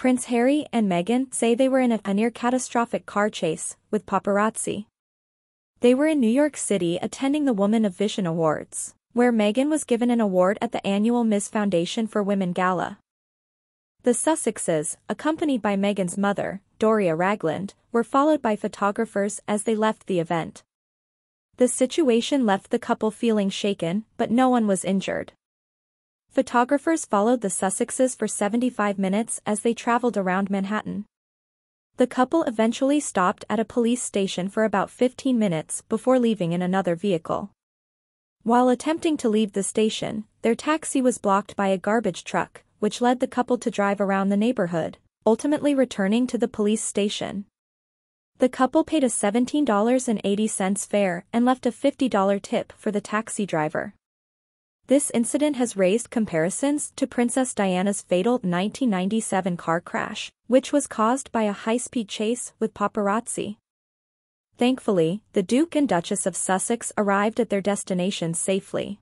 Prince Harry and Meghan say they were in a near-catastrophic car chase with paparazzi. They were in New York City attending the Woman of Vision Awards, where Meghan was given an award at the annual Miss Foundation for Women Gala. The Sussexes, accompanied by Meghan's mother, Doria Ragland, were followed by photographers as they left the event. The situation left the couple feeling shaken, but no one was injured. Photographers followed the Sussexes for 75 minutes as they traveled around Manhattan. The couple eventually stopped at a police station for about 15 minutes before leaving in another vehicle. While attempting to leave the station, their taxi was blocked by a garbage truck, which led the couple to drive around the neighborhood, ultimately returning to the police station. The couple paid a $17.80 fare and left a $50 tip for the taxi driver. This incident has raised comparisons to Princess Diana's fatal 1997 car crash, which was caused by a high-speed chase with paparazzi. Thankfully, the Duke and Duchess of Sussex arrived at their destination safely.